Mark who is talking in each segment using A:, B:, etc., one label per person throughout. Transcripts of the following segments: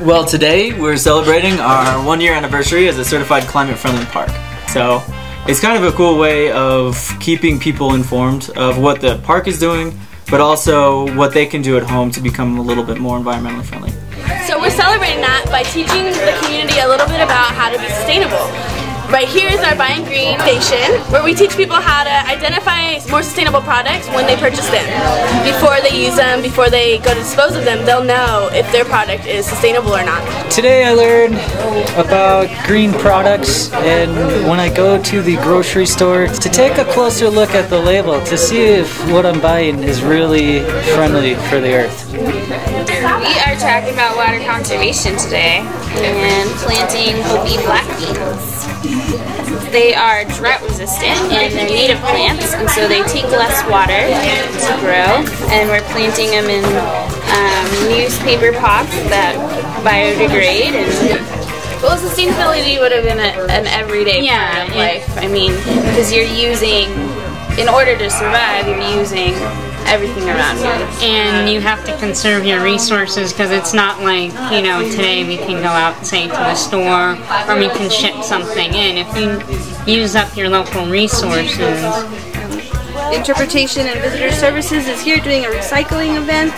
A: Well, today we're celebrating our one year anniversary as a certified climate friendly park. So it's kind of a cool way of keeping people informed of what the park is doing, but also what they can do at home to become a little bit more environmentally friendly.
B: So we're celebrating that by teaching the community a little bit about how to be sustainable. Right here is our Buying Green station where we teach people how to identify more sustainable products when they purchase them. Before they use them, before they go to dispose of them, they'll know if their product is sustainable or not.
C: Today I learned about green products and when I go to the grocery store to take a closer look at the label to see if what I'm buying is really friendly for the earth.
D: We are talking about water conservation today and planting Hopi black beans. They are drought resistant and they're native plants and so they take less water to grow and we're planting them in um, newspaper pots that biodegrade and well, sustainability would have been a, an everyday
E: Yeah,
D: part of
E: yeah.
D: life. I mean, because you're using, in order to survive, you're using everything around you.
E: and you have to conserve your resources because it's not like you know today we can go out say to the store or we can ship something in if you use up your local resources
F: Interpretation and Visitor Services is here doing a recycling event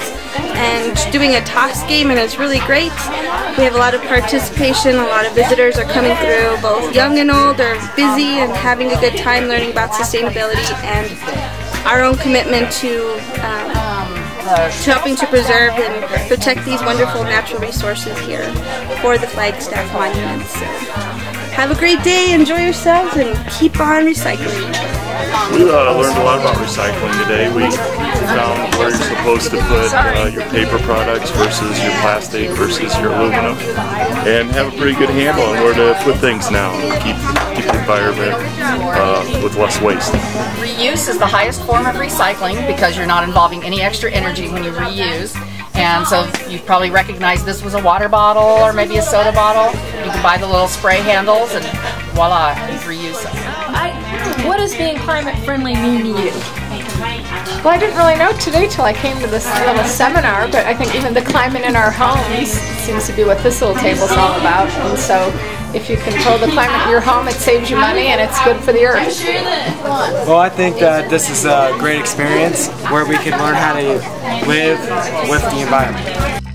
F: and doing a toss game, and it's really great. We have a lot of participation, a lot of visitors are coming through, both young and old they're busy and having a good time learning about sustainability and our own commitment to. Um, to helping to preserve and protect these wonderful natural resources here for the Flagstaff monuments. So, have a great day, enjoy yourselves, and keep on recycling.
G: We uh, learned a lot about recycling today. We found where you're supposed to put uh, your paper products versus your plastic versus your aluminum, and have a pretty good handle on where to put things now and keep keep the environment uh, with less waste.
H: Reuse is the highest form of recycling because you're not involving any extra energy when you reuse. And so you probably recognize this was a water bottle or maybe a soda bottle. You can buy the little spray handles and voila, you've reused them.
I: I, what does being climate friendly mean to you?
J: Well, I didn't really know today till I came to this little seminar, but I think even the climate in our homes seems to be what this little table's all about. And so, if you control the climate in your home, it saves you money and it's good for the earth.
K: Well, I think that this is a great experience where we can learn how to live with the environment.